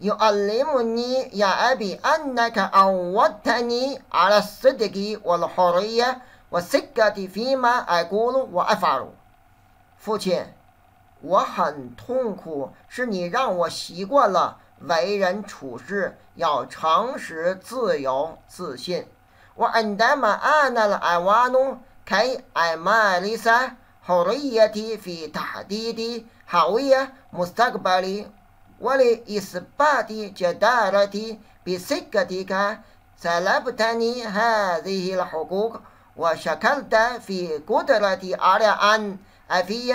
يعلمني يا أبي أنك عودتني على الصدق والحرية والثقة فيما أقول وأفعل 父亲，我很痛苦，是你让我习惯了为人处事要诚实、自由、自信。وعندما آن الأوان كي أمارس حريتي في تحديد هوية مستقبلي ولإثبات جدارتي بثقتك سلبتني هذه الحقوق وشكلت في قدرتي على أن أفي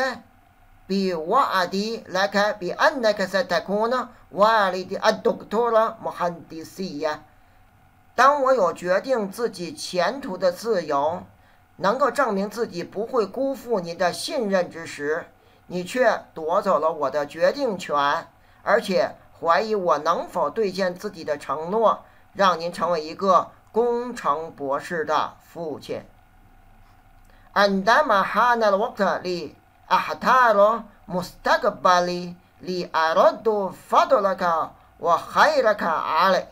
بوعدي لك بأنك ستكون والد الدكتور مهندسية 当我有决定自己前途的自由，能够证明自己不会辜负您的信任之时，你却夺走了我的决定权， 而且怀疑我能否兑现自己的承诺，让您成为一个工程博士的父亲。عندما حان الوقت لأختار مستقبلي لأرد فضلك وخيرك علي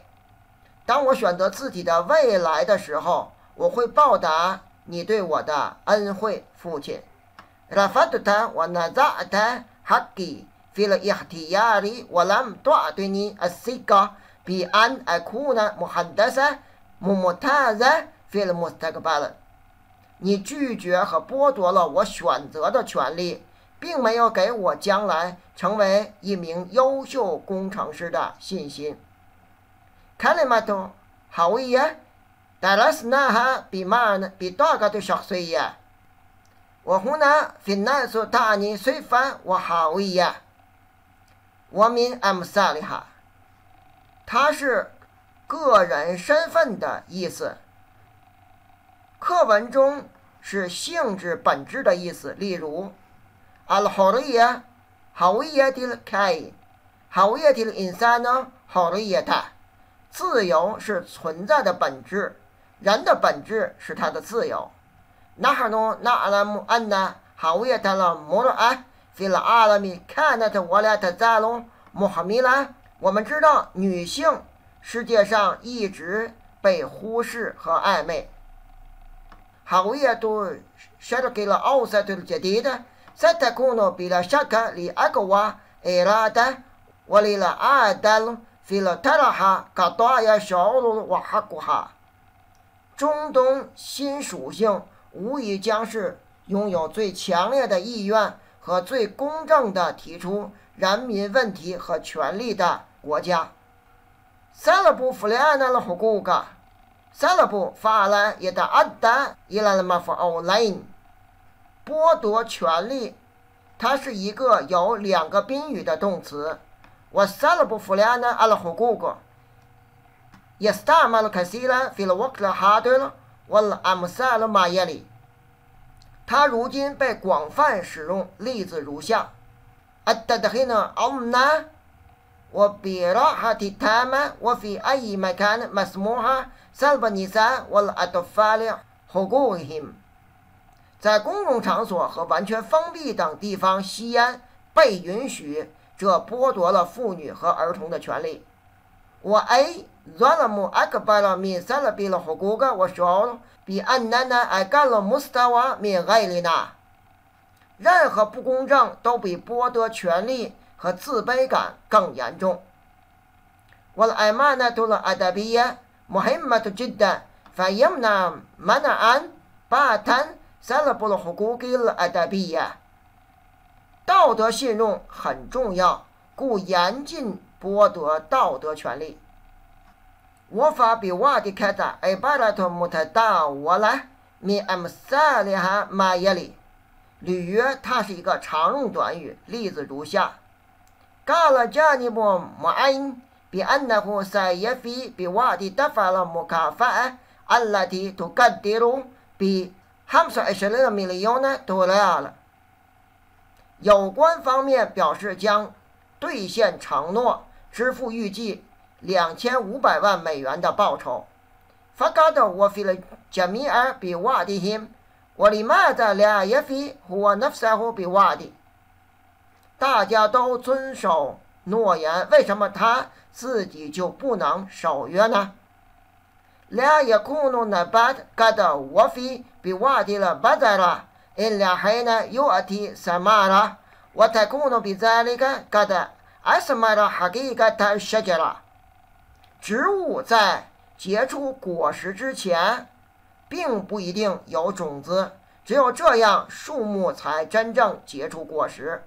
当我选择自己的未来的时候，我会报答你对我的恩惠，父亲。رفضت ونزعت حقي في الاختيار ولم تعطني الثقة بأن أكون مهندسا ممتازا في المستقبل 你拒绝和剥夺了我选择的权利，并没有给我将来成为一名优秀工程师的信心。كلمة هوية درسناها بمعنى بطاقة شخصية وهنا في الناس تعني صفة وهوية ومن أمثالها 它是个人身份的意思。课文中是性质本质的意思，例如，الحرية هوية الكائن هوية الإنسان حريته 自由是存在的本质，人的本质是他的自由。نحن نعلم أن هوية المرأة في العالم كانت ولا تزال مهملة。我们知道女性世界上一直被忽视和暧昧。هوية الشرق الأوسط الجديدة ستكون بلا شك لأقوى إرادة وللعدل في الطرح قضايا شعور وحقها。中东新属性无疑将是拥有最强烈的意愿 和最公正的提出人民问题和权利的国家。سلب فلان الحقوق سلب فعل يتعدى إلى المفعولين 剥夺权利，它是一个有两个宾语的动词。وسلب فلان الحقوق يستعمل كثيرا في الوقت الحاضر والأمثال ما يلي 它如今被广泛使用，例子如下：التدخين أمنا وبراحة تامة وفي أي مكان مسموح سلب النساء والأطفال حقوقهم 在公共场所和完全封闭等地方吸烟被允许，这剥夺了妇女和儿童的权利。 我 A ظلم أكبر من سلب الحقوق والشعور بأننا أقل مستوى من غيرنا 任何不公正都比剥夺权利和自卑感更严重。والأمانة الأدبية مهمة جدا فيمنع منعا باتا سلب الحقوق الأدبية 道德信用很重要，故严禁 剥夺道德权利。وفى بوعد كذا عبارة متداولة من أمثالها ما يلي 履约它是一个常用短语，例子如下：قال جانب معين بأنه سيفي بوعد دفع المكافأة التي تقدر ب25 مليون دولار 有关方面表示将兑现承诺， 支付预计两千五百万美元的报酬。فقد وفي الجميع بوعدهم ولماذا لا يفي هو نفسه بوعده 大家都遵守 诺言，为什么他自己就不能守约呢？لا يكون نبات قد وفي بوعد البذرة إلا حين يؤتي ثمرة وتكون بذلك قد أثمر حقيقة الشجرة。植物在结出果实之前，并不一定有种子，只有这样，树木才真正结出果实。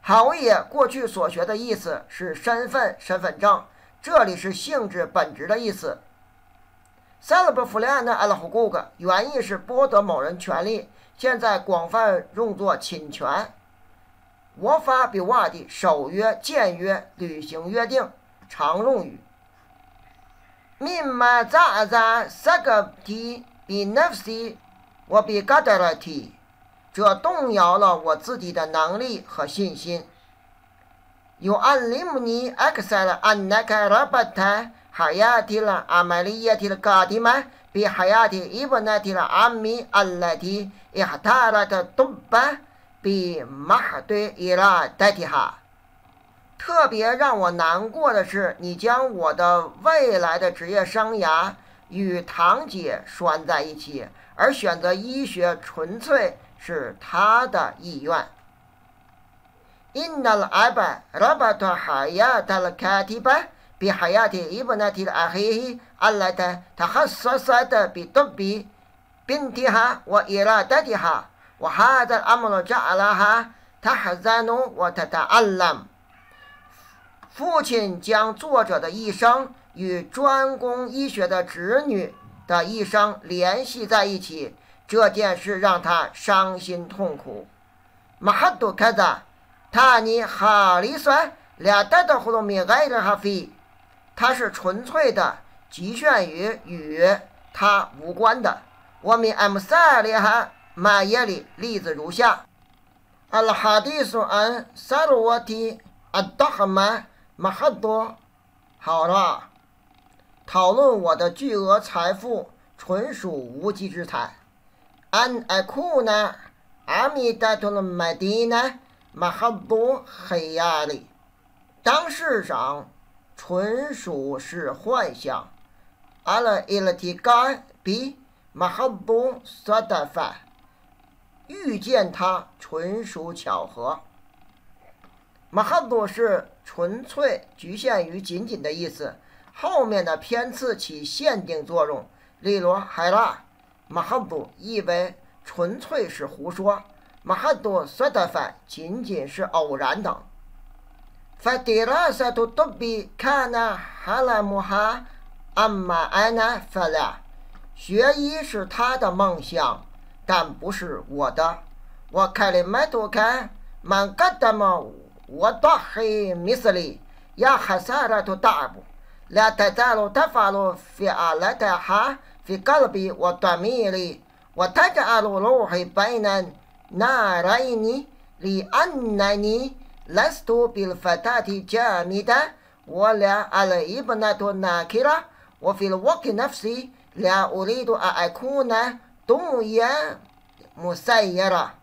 好也，过去所学的意思是身份、身份证。这里是性质本质的意思。salb 弗兰的 al hukuk 原意是剥夺某人权利，现在广泛用作侵权。 我法比瓦的守约、僭约、履行约定，常用语。mimma zaza sagabti bi nafsi wa bi qadarati，这动摇了我自己的能力和信心。yu'allimuni aksar annaka rabata hayati la amaliyati la qadima bi hayati ibnati la ammi allati ihtarat tubba bi mahdi iradatiha。特别让我难过的是，你将我的未来的职业生涯与堂姐拴在一起，而选择医学纯粹是她的意愿。إن الأب ربط حياة الكاتبة بحياة ابنة أخيه التي تخصصت بطب بنتها وإرادتها وهذا الأمر جعلها تحزن وتتألم 父亲将作者的一生与专攻医学的侄女的一生联系在一起，这件事让他伤心痛苦。马哈杜卡扎。他尼哈里算俩带的活动米挨着哈飞，它是纯粹的，局限于与它无关的。我们 M 三里哈 马耶里例子如下：阿拉哈迪说安萨罗沃提阿达哈曼马哈多，好了，讨论我的巨额财富纯属无稽之谈。安艾库呢？阿米达托的麦迪呢？马哈多黑压力，当世上纯属是幻想。阿拉伊拉提干比马哈多萨达法，遇见他纯属巧合。马哈多是纯粹局限于仅仅的意思，后面的偏次起限定作用。例如海拉马哈多意为纯粹是胡说。马哈多说的法仅仅是偶然等。法迪拉萨图多比卡纳哈拉姆哈阿玛安纳法拉，学医是他的梦想，但不是我的。我开了麦多看，曼嘎达嘛，我多黑米斯里呀哈萨拉图大布，两台在路他发路飞阿拉台哈飞嘎了比我短米里，我抬着阿路路黑白南。نارين لأنني لست بالفتاة جامدة ولا على ابنة ناكرة وفي الوقت نفسه لا أريد أن أكون 祖母爷、母赛爷了，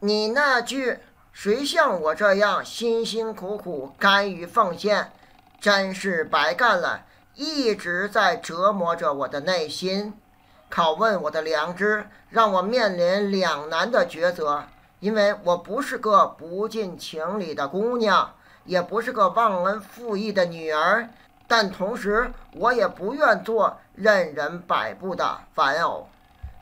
你那句“谁像我这样辛辛苦苦、甘于奉献”，真是白干了，一直在折磨着我的内心，拷问我的良知，让我面临两难的抉择。因为我不是个不近情理的姑娘，也不是个忘恩负义的女儿，但同时，我也不愿做任人摆布的玩偶。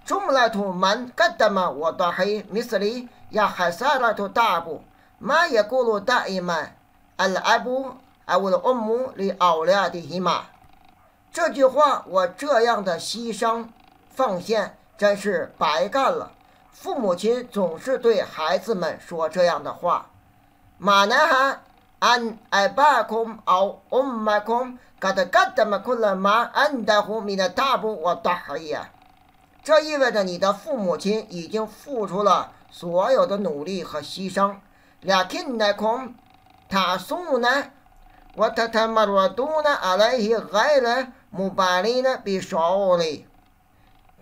中来图曼格达嘛，我的黑米斯里呀，海萨拉图大布马也咕噜大伊曼，阿拉阿布阿乌的欧姆里奥利亚的伊玛。这句话，我这样的牺牲。奉献真是白干了。父母亲总是对孩子们说这样的话：“马南哈安艾巴空奥欧马空嘎达这意味着你的父母亲已经付出了所有的努力和牺牲。俩听那空他送呢，我他他妈罗多呢阿来希海了木巴里呢比少哩。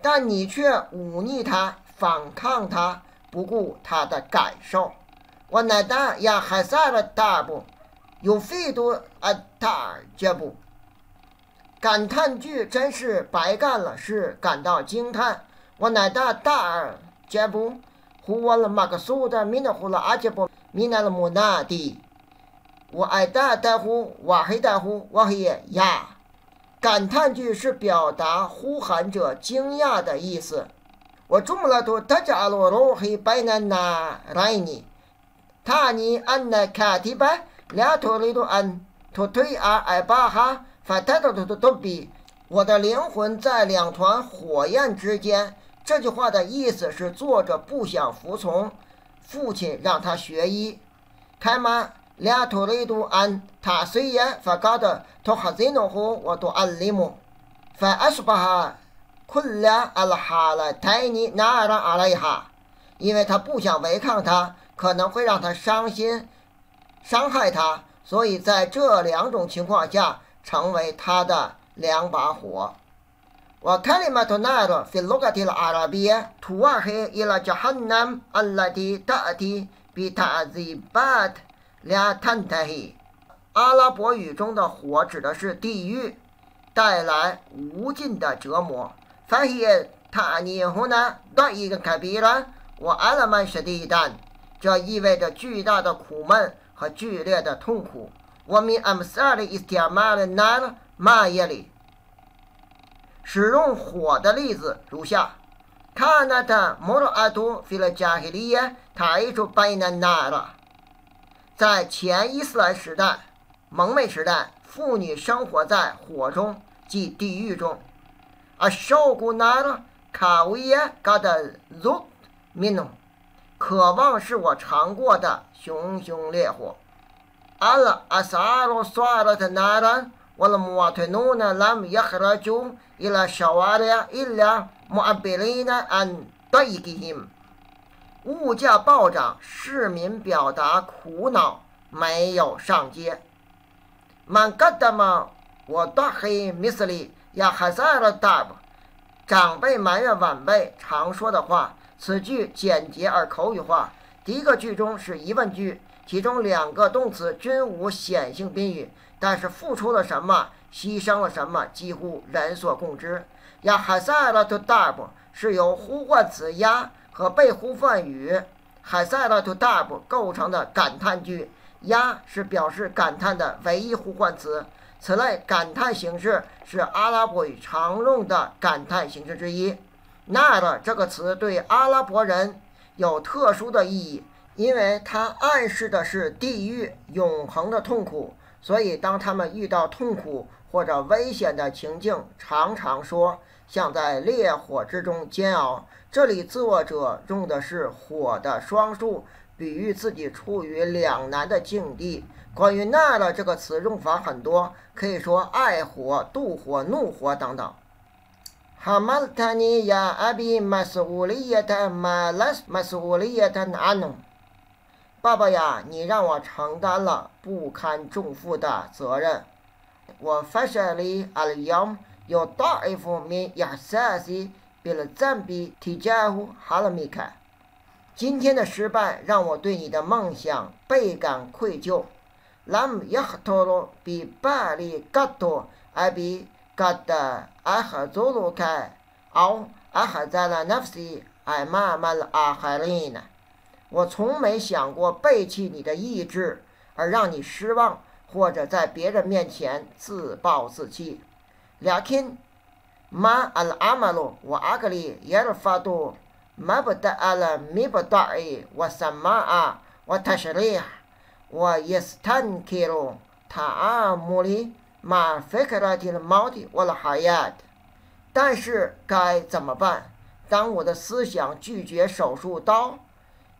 但你却忤逆他，反抗他，不顾他的感受。我奈达呀还萨了大不，有费多啊大这不。感叹句真是白干了，是感到惊叹。我乃大大这不，呼我了马克苏的米那呼了阿杰布米那了木那的，我爱大大呼我黑大呼我黑呀。感叹句是表达呼喊者惊讶的意思。我中了都他家罗罗黑白南那来尼，他尼安那卡提白俩头里头安头腿啊爱巴哈发太多头头都比我的灵魂在两团火焰之间。这句话的意思是作者不想服从父亲让他学医。看嘛。俩头里都安，他虽然发高的，他还在弄好，我都安利么？反二十八哈，困了阿拉哈了，太你哪让阿拉一下？因为他不想违抗他，可能会让他伤心，伤害他，所以在这两种情况下，成为他的两把火。我看你们都那个，非罗格提了阿拉比，图瓦黑伊拉叫汉南阿拉提大提比他最巴俩坦太黑，阿拉伯语中的火指的是地狱，带来无尽的折磨。发现他尼后呢，到一个开比了，我阿拉曼是第一单，这意味着巨大的苦闷和剧烈的痛苦。我们阿姆萨里伊斯提马的南马耶里，使用火的例子如下：卡纳塔摩罗阿图菲勒加黑利耶，他一出白南那了。在前伊斯兰时代、蒙昧时代，妇女生活在火中，即地狱中。而受古纳了卡维耶嘎的鲁米诺，渴望是我尝过的熊熊烈火。阿拉阿萨罗索拉特纳兰，我的摩托努呢拉姆亚克拉朱伊拉沙瓦利亚伊拉莫阿贝利纳安多伊基辛。物价暴涨，市民表达苦恼，没有上街。曼嘎达嘛，我大黑米斯里呀，还在了大不？长辈埋怨晚辈常说的话。此句简洁而口语化。第一个句中是疑问句，其中两个动词均无显性宾语，但是付出了什么，牺牲了什么，几乎人所共知。呀，还在了大不？是由呼唤词呀。和被呼唤语“海塞拉图大布”构成的感叹句，“呀”是表示感叹的唯一呼唤词。此类感叹形式是阿拉伯语常用的感叹形式之一。那的这个词对阿拉伯人有特殊的意义，因为它暗示的是地狱永恒的痛苦。所以，当他们遇到痛苦或者危险的情境，常常说“像在烈火之中煎熬”。这里作者用的是火的双数，比喻自己处于两难的境地。关于“那了”这个词用法很多，可以说爱火、妒火、怒火等等。哈马塔尼亚阿比马爸爸呀，你让我承担了不堪重负的责任。我发现里阿里扬有大一幅面亚瑟西。别了赞比提加乎哈拉米卡，今天的失败让我对你的梦想倍感愧疚。拉姆亚哈托罗比巴里嘎多艾我从没想过背弃你的意志而让你失望，或者在别人面前自暴自弃。俩亲。ما العمل وعقلي يرفض مبدأ المبدع والسماع والتشريح ويستنكر تعاملي مع فكرة الموت والحياة 但是该怎么办？当我的思想拒绝手术刀、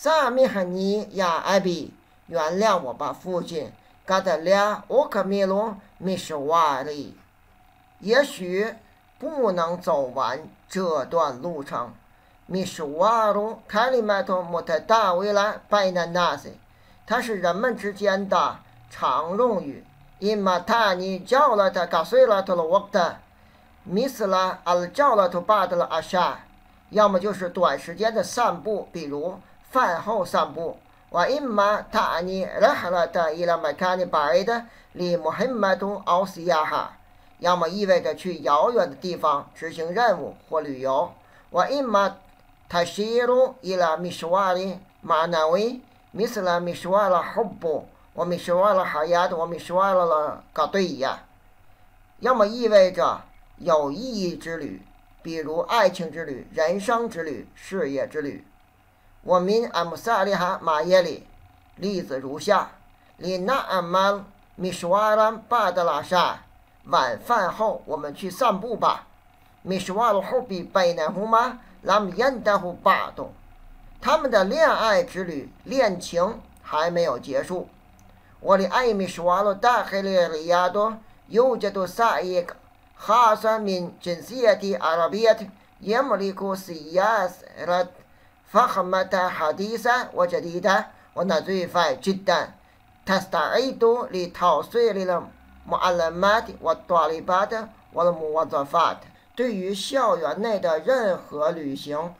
萨米哈尼亚艾比，原谅我吧，父亲。嘎达俩乌克米鲁米什瓦里，也许不能走完这段路程。米什瓦鲁卡里麦托穆特大维拉拜纳纳西，它是人们之间的常用语。因马塔尼叫了他嘎碎了他的沃特，米斯拉阿叫了他巴德了阿沙，要么就是短时间的散步，比如饭后散步。وإما تعني رحلة إلى مكان بعيد لمهمة أو سياحة，要么意味着去遥远的地方执行任务或旅游。وإما تشير إلى مشوار معنوي مثل مشوار الحب ومشوار الحياة ومشوار القضية，要么意味着有意义之旅，比如爱情之旅、人生之旅、事业之旅。 我民阿姆萨利哈马耶里，例子如下：里纳阿曼米什瓦兰巴德拉沙，晚饭后我们去散步吧。米什瓦鲁后比贝奈胡马拉姆延达胡巴多，他们的恋爱之旅、恋情还没有结束。我的爱米什瓦鲁大黑里里亚多，有这多萨伊克哈萨民真西亚的阿拉伯特，也莫里库西亚斯拉。فخمة حديثة وجديدة ونظيفة جدا تستعد لتوصيل المعلمات والطالبات والموظفات 对于校园内的任何旅行，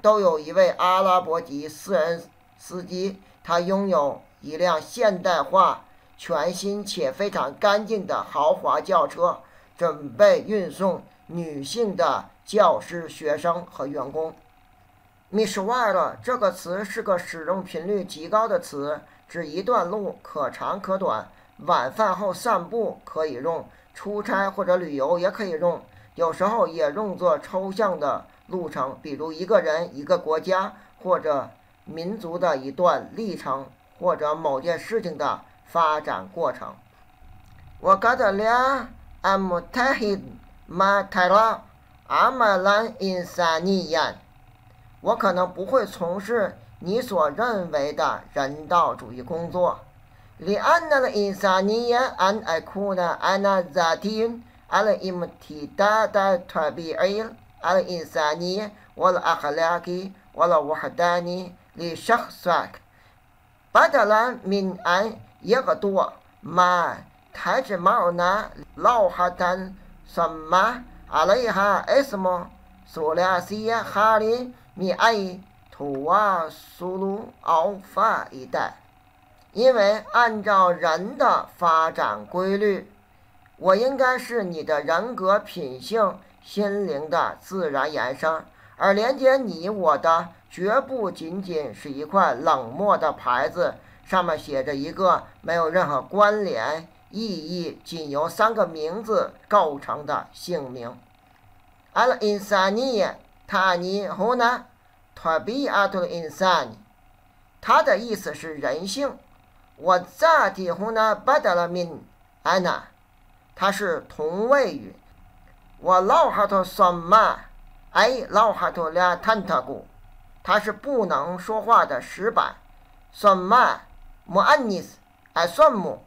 都有一位阿拉伯籍私人司机，他拥有一辆现代化、全新且非常干净的豪华轿车，准备运送女性的教师、学生和员工。 M i s h w a r 这个词是个使用频率极高的词，指一段路，可长可短。晚饭后散步可以用，出差或者旅游也可以用，有时候也用作抽象的路程，比如一个人、一个国家或者民族的一段历程，或者某件事情的发展过程。我觉得俩 amtahid matara amalan insanian。我可能不会从事你所认为的人道主义工作。لأن الإنسانية أن أكون أنا ذاتي الامتداد الطبيعي الإنساني والأخلاقي والوحداني لشخصك بدلا من أن يغدو ما تجمعنا لوحة ثم عليها اسم ثلاثي خالي 米爱土瓦苏鲁奥法一带，因为按照人的发展规律，我应该是你的人格、品性、心灵的自然延伸，而连接你我的绝不仅仅是一块冷漠的牌子，上面写着一个没有任何关联、意义、仅由三个名字构成的姓名。Al Insania insani。塔尼胡呢？塔比阿图因萨尼，他的意思是人性。我咋地胡呢？巴达拉明安娜，它是同位语。我老哈头什么？哎，老哈头俩坦塔古，它是不能说话的石板。什么？莫安尼斯，哎，什么？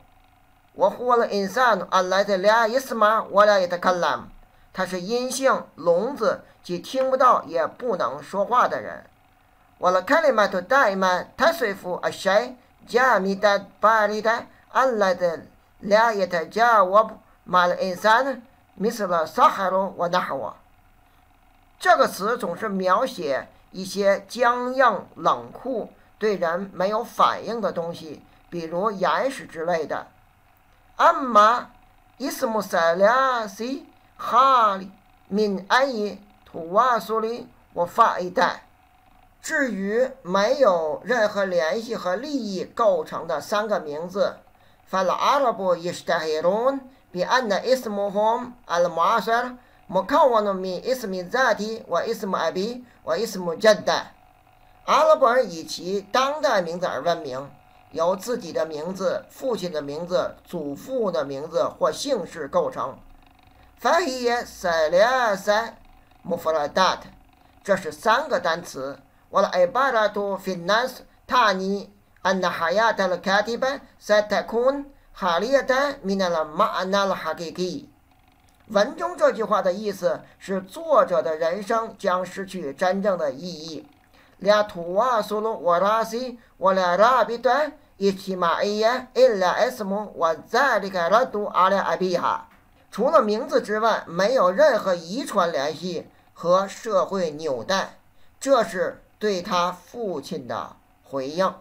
我活了因萨努，阿来的俩意思吗？我俩也得看了。它是阴性聋子。即听不到也不能说话的人。我了看里面都带满，他说服阿谁？加米达巴里达，俺来的俩也他加我买了一三，米斯了撒海罗我那我。这个词总是描写一些僵硬、冷酷、对人没有反应的东西，比如岩石之类的。俺妈伊斯姆塞土瓦苏里，我发一代。至于没有任何联系和利益构成的三个名字，阿拉伯伊斯塔黑隆比安那伊斯穆洪阿拉马塞穆卡瓦诺米伊斯米扎蒂我伊斯穆阿比我伊斯穆杰达。阿拉伯人以其当代名字而闻名，由自己的名字、父亲的名字、祖父的名字或姓氏构成。法希 耶塞列塞。穆弗拉达特，这是三个单词。我的艾巴拉图 finance 塔尼 أن حياة الكاتب ستكون خالية من المعنى الحقيقي。文中这句话的意思是，作者的人生将失去真正的意义。لا تواصل وراثي ولا رابطة اجتماعية إلا اسم وذلك رد على أبيها。 除了名字之外，没有任何遗传联系和社会纽带，这是对他父亲的回应。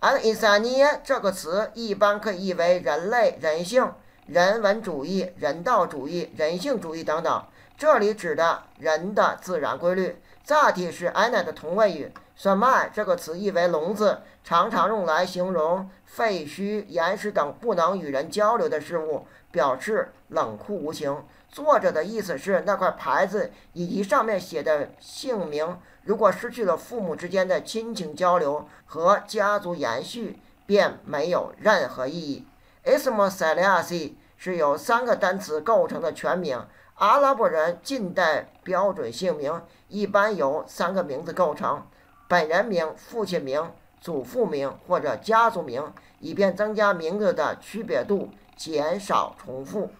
而 “insania” 这个词一般可以译为人类、人性、人文主义、人道主义、人性主义等等。这里指的人的自然规律。载体是安奈的同位语 Sama 这个词译为聋子，常常用来形容废墟、岩石等不能与人交流的事物，表示冷酷无情。作者的意思是，那块牌子以及上面写的姓名，如果失去了父母之间的亲情交流和家族延续，便没有任何意义。Ismo Saliasi 是由三个单词构成的全名。阿拉伯人近代标准姓名一般由三个名字构成：本人名、父亲名、祖父名或者家族名，以便增加名字的区别度，减少重复。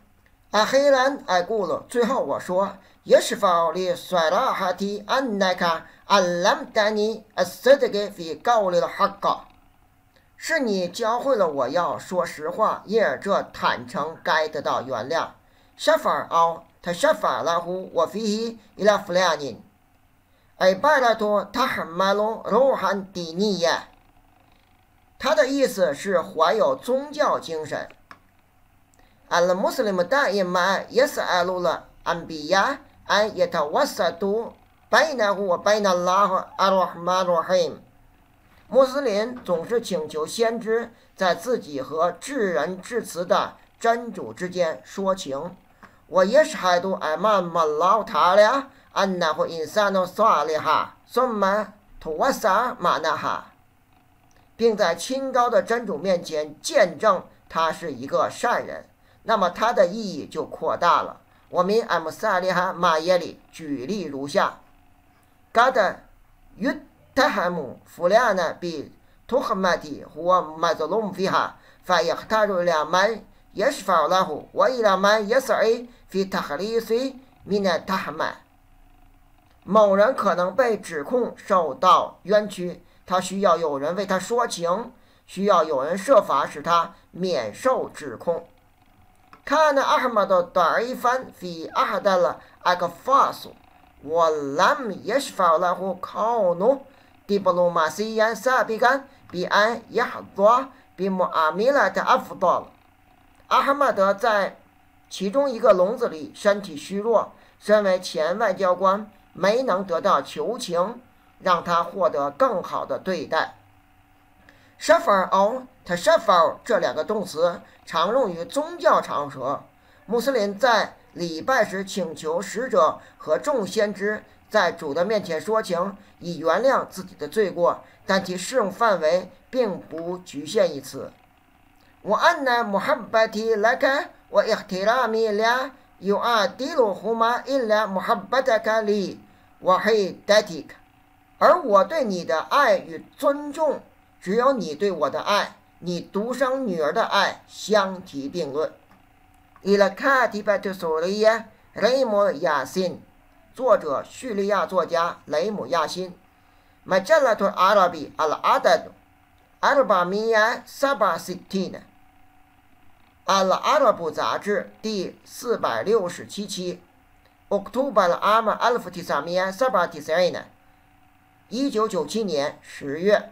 阿黑兰艾古鲁，最后我说：也是法里帅拉哈提安奈卡阿兰丹尼阿塞德给费高里的哈嘎，是你教会了我要说实话，因而这坦诚该得到原谅。沙法奥。他设法了乎我飞伊拉弗两人，而拜拉托他很曼罗罗汉迪尼亚。他的意思是怀有宗教精神。al muslim daima yas'alu al-anbiya an yatawassatu bainahu wa bain Allah ar-Rahman ar-Rahim。穆斯林总是请求先知在自己和至仁至慈的真主之间说情。我也是海度艾曼马老塔了，俺那会因啥能耍了哈？什么图瓦萨马那哈，并在清高的真主面前见证他是一个善人，那么他的意义就扩大了。我们艾姆萨利哈马耶里举例如下：嘎的约特哈姆弗列呢比图赫马蒂或马泽隆菲某人可能被指控受到冤屈，他需要有人为他说情，需要有人设法使他免受指控。看那阿哈马的短一番，非阿哈达了阿个法术，我兰也是法拉虎靠努，迪布鲁马西亚萨比干比安也哈多，比穆阿米拉的阿夫多了。阿哈迈德在其中一个笼子里，身体虚弱。身为前外交官，没能得到求情，让他获得更好的对待。suffer or to suffer 这两个动词常用于宗教场合。穆斯林在礼拜时请求使者和众先知在主的面前说情，以原谅自己的罪过，但其适用范围并不局限于此。我按呢，穆罕默德来看，我伊哈提拉米俩，有阿迪鲁胡马伊拉穆罕默德卡里。محبتك لي وحيدتك 而我对你的爱与尊重，只有你对我的爱，你独生女儿的爱相提并论。伊拉卡蒂巴特索利亚雷姆亚辛，作者叙利亚作家雷姆亚辛。مجلة العربي العدد أربعمائة سبعة وستين 按了《阿拉伯杂志第四百六十七期 ，October 阿玛阿尔夫提萨米安萨巴提塞呢？一九九七年十月。